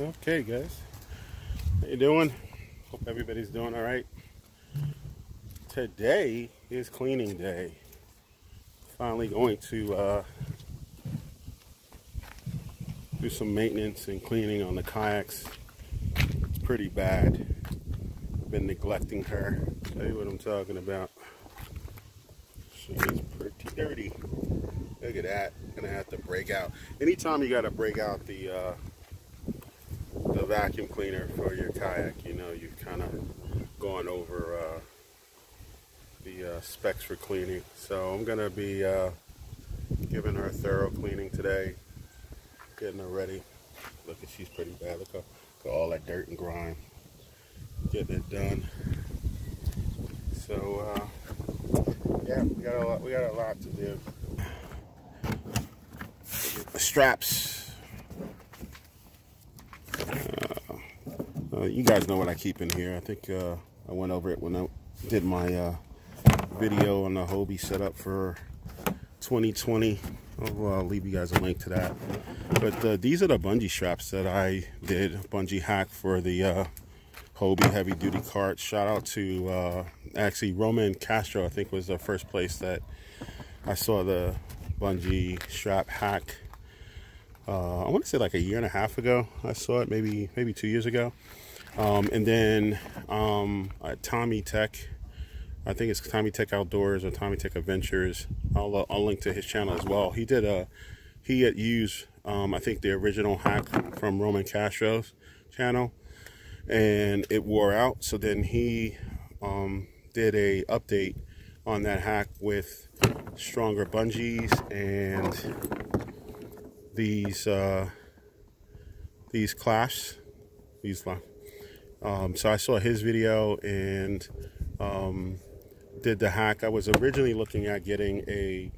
Okay, guys. How you doing? Hope everybody's doing all right. Today is cleaning day. Finally going to uh, do some maintenance and cleaning on the kayaks. It's pretty bad. I've been neglecting her. Tell you what I'm talking about. She is pretty dirty. Look at that. Gonna have to break out. Anytime you gotta break out the uh, the vacuum cleaner for your kayak. You know, you've kind of gone over uh, the uh, specs for cleaning. So I'm going to be uh, giving her a thorough cleaning today, getting her ready. Look at she's pretty bad. Look at, all that dirt and grime. Getting it done. So uh, yeah, we got a lot. We got a lot to do. The straps Uh, you guys know what I keep in here. I think uh, I went over it when I did my uh, video on the Hobie setup for 2020. I'll uh, leave you guys a link to that. But uh, these are the bungee straps that I did, bungee hack for the uh, Hobie heavy duty cart. Shout out to actually Roman Castro, I think was the first place that I saw the bungee strap hack. I want to say like a year and a half ago. I saw it maybe maybe two years ago. Um, and then um, TommyTek, I think it's TommyTek Outdoors or TommyTek Adventures. I'll, uh, I'll link to his channel as well. He did a, he had used, um, I think the original hack from Roman Castro's channel and it wore out. So then he um, did a update on that hack with stronger bungees and these, uh, these clasps, these um, so I saw his video and um, did the hack. I was originally looking at getting a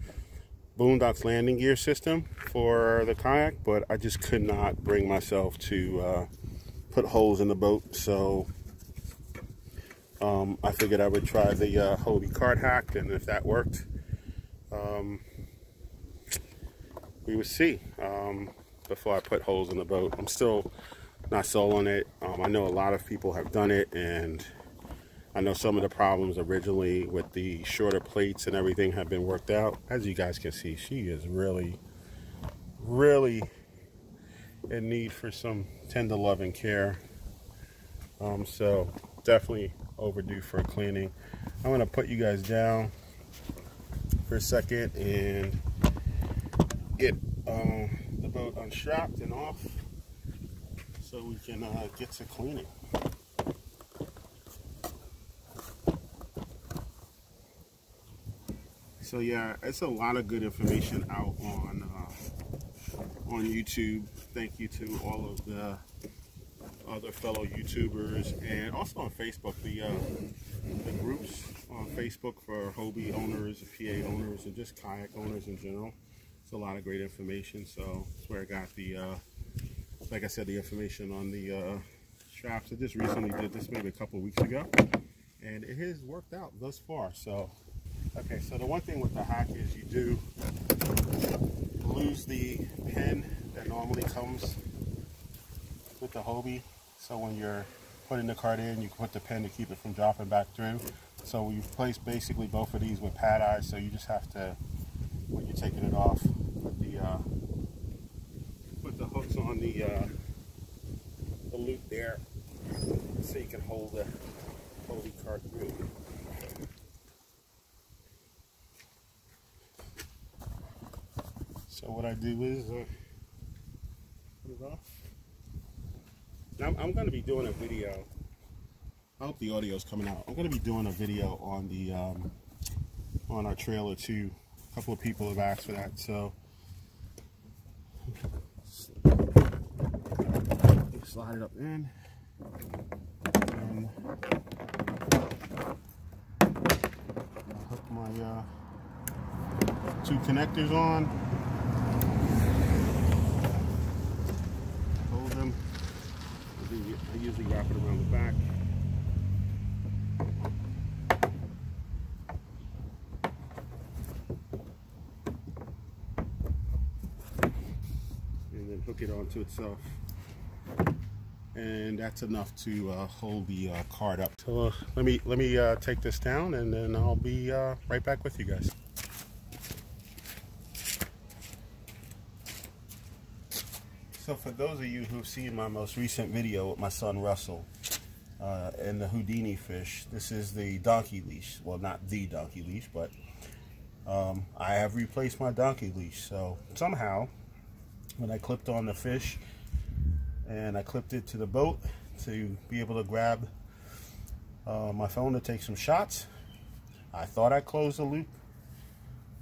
Boonedox landing gear system for the kayak, but I just could not bring myself to uh, put holes in the boat. So um, I figured I would try the uh, Hobie card hack, and if that worked, um, we would see um, before I put holes in the boat. I'm still not sold on it. Um, I know a lot of people have done it, and I know some of the problems originally with the shorter plates and everything have been worked out. As you guys can see, she is really, really in need for some tender love and care. Um, so definitely overdue for cleaning. I'm gonna put you guys down for a second and get um, the boat unstrapped and off so we can uh, get to cleaning. So yeah, it's a lot of good information out on uh, on YouTube. Thank you to all of the other fellow YouTubers and also on Facebook, the, uh, the groups on Facebook for Hobie owners, PA owners, and just kayak owners in general. It's a lot of great information. So that's where I got the uh, like I said, the information on the uh, straps. I just recently did this maybe a couple weeks ago, and it has worked out thus far. So, okay, so the one thing with the hack is you do lose the pin that normally comes with the Hobie. So when you're putting the card in, you can put the pin to keep it from dropping back through. So we've placed basically both of these with pad eyes, so you just have to, when you're taking it off, put the uh, on the, uh, the loop there so you can hold the Hobie cart through. So what I do is uh, put it off. Now I'm, I'm going to be doing a video. I hope the audio is coming out. I'm going to be doing a video on the um, on our trailer too. A couple of people have asked for that, so slide it up in. And hook my uh, two connectors on. Hold them. I usually wrap it around the back. and then hook it onto itself. and that's enough to uh, hold the uh, card up. So uh, let me let me uh, take this down, and then I'll be uh, right back with you guys. So for those of you who've seen my most recent video with my son Russell uh, and the Houdini fish, this is the donkey leash. Well, not the donkey leash, but um, I have replaced my donkey leash. So somehow, when I clipped on the fish and I clipped it to the boat to be able to grab uh, my phone to take some shots, I thought I closed the loop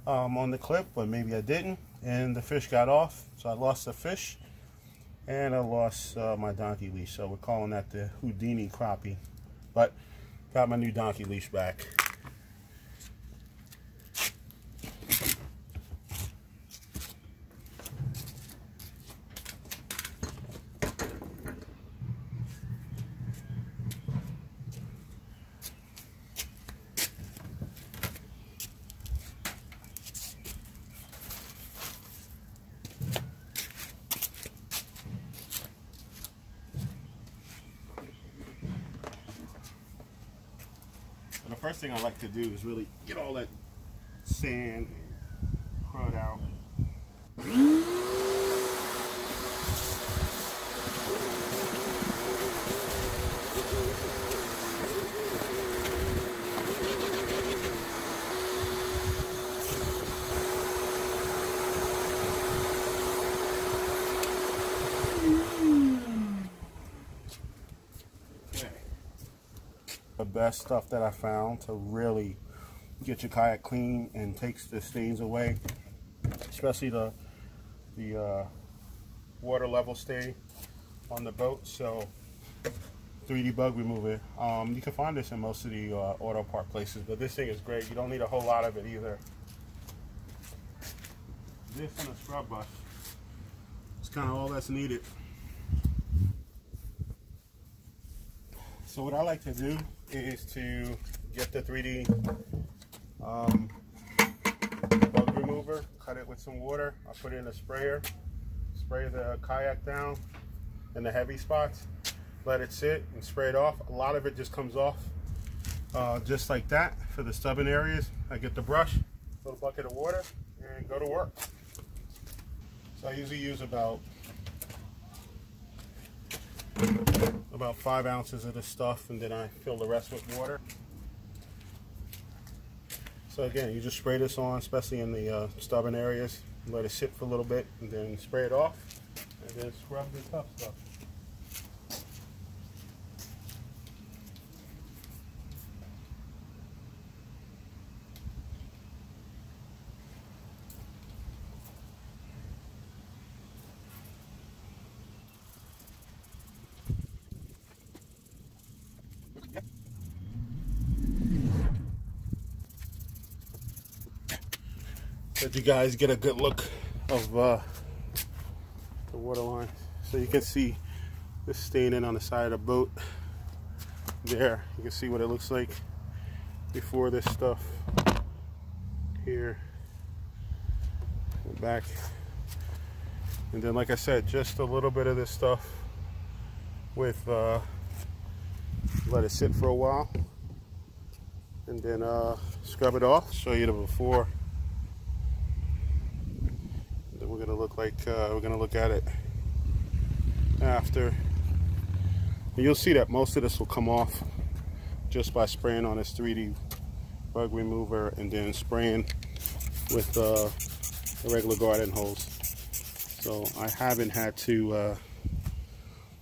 um, on the clip, but maybe I didn't. And the fish got off, so I lost the fish and I lost uh, my donkey leash. So we're calling that the Houdini crappie. But got my new donkey leash back. First thing I like to do is really get all that sand and crud out. the best stuff that I found to really get your kayak clean and takes the stains away, especially the the uh, water level stain on the boat. So 3D bug remover. Um, you can find this in most of the uh, auto part places, but this thing is great. You don't need a whole lot of it either. This and a scrub brush. It's kind of all that's needed. So what I like to do is to get the 3D um, bug remover, cut it with some water. I put it in a sprayer, spray the kayak down in the heavy spots, let it sit and spray it off. A lot of it just comes off uh, just like that for the stubborn areas. I get the brush, little bucket of water, and go to work. So I usually use about about five ounces of this stuff and then I fill the rest with water. So again, you just spray this on, especially in the uh, stubborn areas. Let it sit for a little bit and then spray it off and then scrub the tough stuff. Let you guys get a good look of uh, the water line. So you can see this staining on the side of the boat. There, you can see what it looks like before this stuff here. Back. And then like I said, just a little bit of this stuff with uh, let it sit for a while and then uh, scrub it off show you the before we're gonna like uh, we're gonna look at it after. And you'll see that most of this will come off just by spraying on this 3D bug remover and then spraying with uh, the regular garden hose. So I haven't had to uh,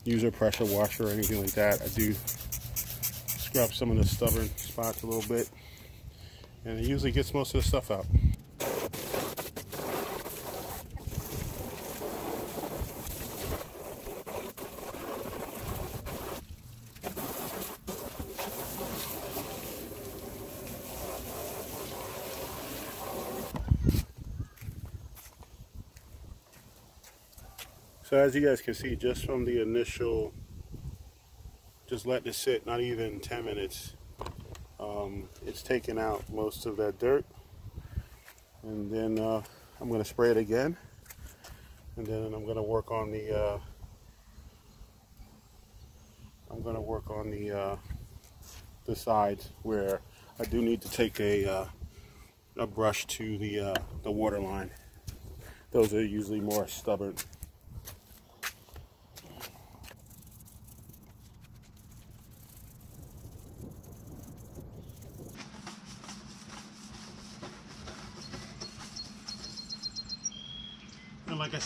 use a pressure washer or anything like that. I do scrub some of the stubborn spots a little bit. And it usually gets most of the stuff out So as you guys can see, just from the initial, just letting it sit, not even 10 minutes, um, it's taken out most of that dirt. And then uh, I'm going to spray it again. And then I'm going to work on the uh, I'm going to work on the uh, the sides where I do need to take a uh, a brush to the uh, the water line. Those are usually more stubborn.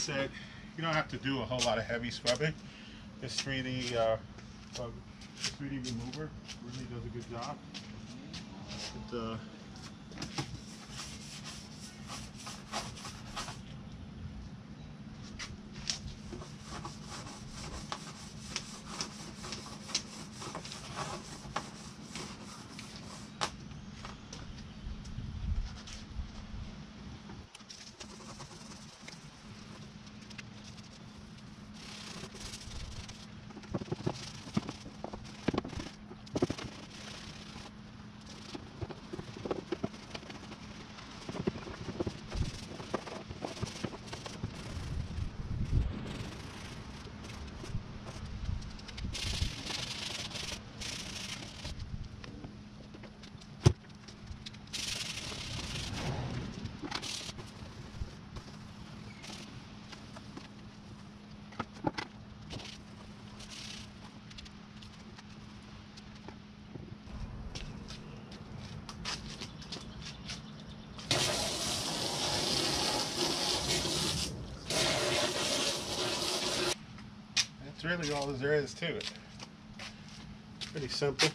Said, you don't have to do a whole lot of heavy scrubbing. This 3D uh, 3D remover really does a good job. Uh, That's really all there is to it. Pretty simple.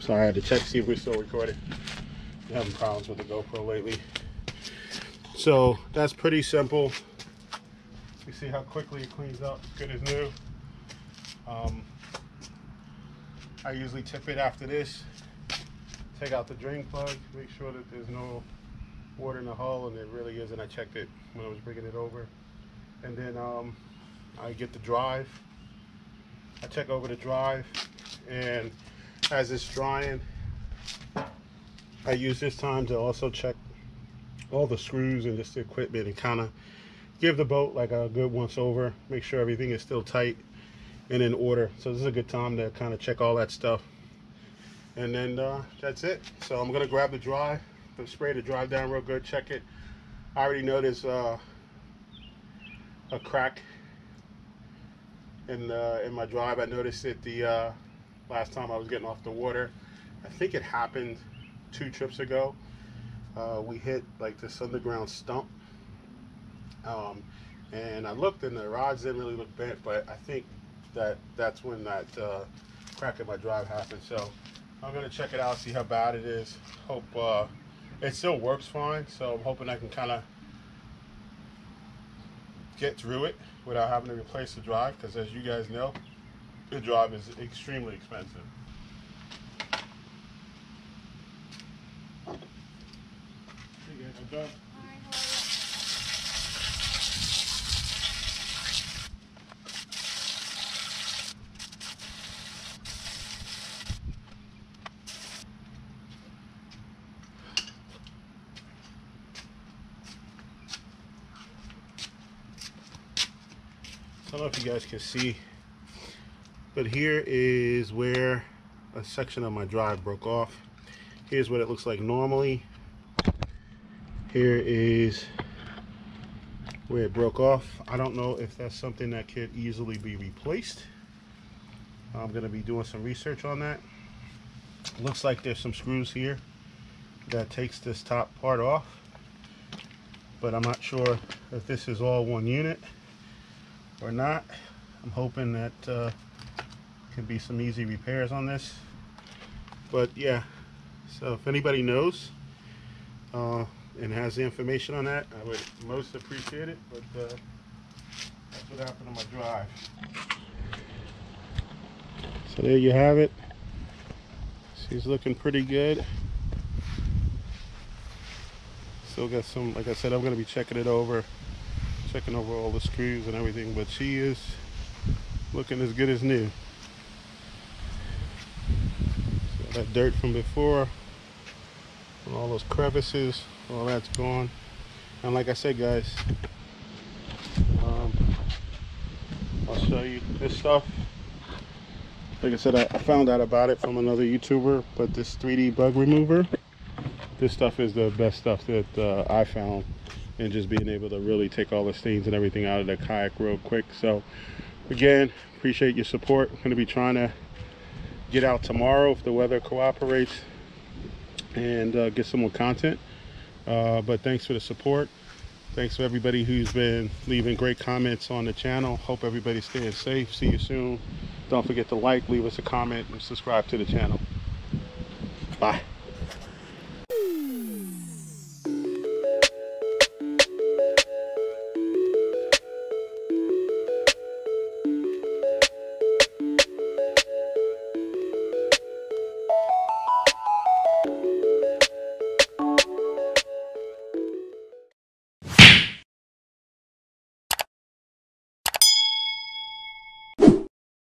Sorry, I had to check see if we're still recording. I'm having problems with the GoPro lately. So that's pretty simple. You see how quickly it cleans up, good as new. Um, I usually tip it after this. Take out the drain plug, make sure that there's no water in the hull, and it really is and I checked it when I was bringing it over. And then um, I get the drive. I check over the drive, and as it's drying, I use this time to also check all the screws and just the equipment and kind of give the boat like a good once over, make sure everything is still tight and in order. So this is a good time to kind of check all that stuff. And then uh, that's it. So I'm gonna grab the dry, the spray to drive down real good, check it. I already noticed uh, a crack in, uh, in my drive. I noticed it the uh, last time I was getting off the water. I think it happened two trips ago. Uh, we hit like this underground stump. Um, and I looked and the rods didn't really look bent, but I think that that's when that uh, crack in my drive happened. So I'm gonna check it out, see how bad it is. Hope uh, it still works fine. So I'm hoping I can kind of get through it without having to replace the drive, because as you guys know, the drive is extremely expensive. Don't know if you guys can see, but here is where a section of my drive broke off. Here's what it looks like normally. Here is where it broke off. I don't know if that's something that could easily be replaced. I'm to be doing some research on that. Looks like there's some screws here that takes this top part off. But I'm not sure if this is all one unit or not. I'm hoping that uh, can be some easy repairs on this. But yeah, so if anybody knows uh, and has the information on that, I would most appreciate it. But uh, that's what happened to my drive. So there you have it. She's looking pretty good. Still got some, like I said, I'm going to be checking it over checking over all the screws and everything, but she is looking as good as new. So that dirt from before, all those crevices, all that's gone. And like I said, guys, I'll show you this stuff. Like I said, I, I found out about it from another YouTuber, but this 3D bug remover, this stuff is the best stuff that uh, I found and just being able to really take all the stains and everything out of the kayak real quick. So again, appreciate your support. I'm gonna be trying to get out tomorrow if the weather cooperates and uh, get some more content. Uh, but thanks for the support. Thanks for everybody who's been leaving great comments on the channel. Hope everybody's staying safe. See you soon. Don't forget to like, leave us a comment, and subscribe to the channel. Bye.